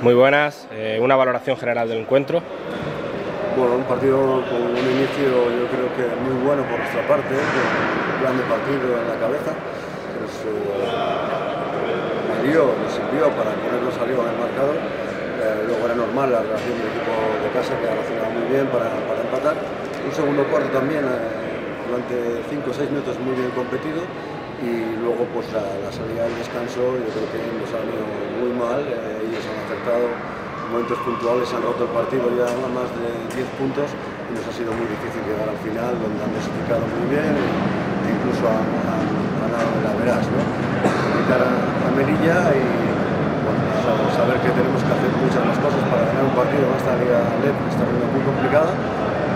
Muy buenas, eh, una valoración general del encuentro. Bueno, un partido con un inicio yo creo que muy bueno por nuestra parte, con un plan de partido en la cabeza. Pues, eh, dio, nos sirvió para ponernos arriba en el marcador. Eh, luego era normal la relación del equipo de casa que ha reaccionado muy bien para, para empatar. Un segundo cuarto también, eh, durante 5 o 6 minutos muy bien competido y luego pues la, la, salida del descanso yo creo que nos ha mal, eh, ellos han acertado en momentos puntuales, han roto el partido ya a más de 10 puntos y nos ha sido muy difícil llegar al final donde han dosificado muy bien e, incluso han, ganado la veraz, ¿no? Invitar a, a Melilla y bueno, saber que tenemos que hacer muchas más cosas para ganar un partido en esta liga LED que está siendo muy complicada,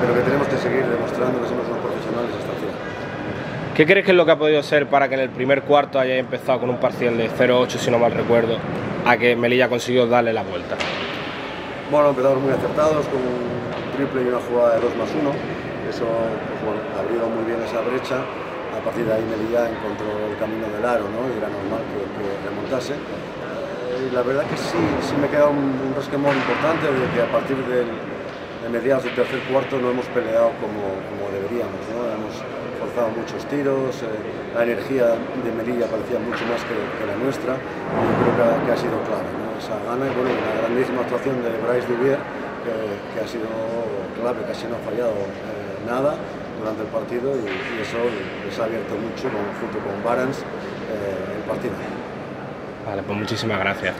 pero que tenemos que seguir demostrando que somos unos profesionales hasta el final. ¿Qué crees que es lo que ha podido ser para que en el primer cuarto haya empezado con un parcial de 0-8, si no mal recuerdo, a que Melilla consiguió darle la vuelta? Bueno, empezamos muy acertados con un triple y una jugada de 2 más 1. Eso pues, bueno, abrió muy bien esa brecha. A partir de ahí Melilla encontró el camino del aro ¿no? y era normal que, que remontase. Eh, y la verdad que sí, sí me queda un, un resquemor importante de que a partir del, de mediados del tercer cuarto no hemos peleado como, como forzado muchos tiros, eh, la energía de Melilla parecía mucho más que, que la nuestra y yo creo que ha, que ha sido clave. ¿no? Esa gana y bueno, una grandísima actuación de Bryce Duvier que, que, ha sido clave, casi no ha fallado eh, nada durante el partido y, y, eso les ha abierto mucho con, junto con Barans eh, el partido. Vale, pues muchísimas gracias.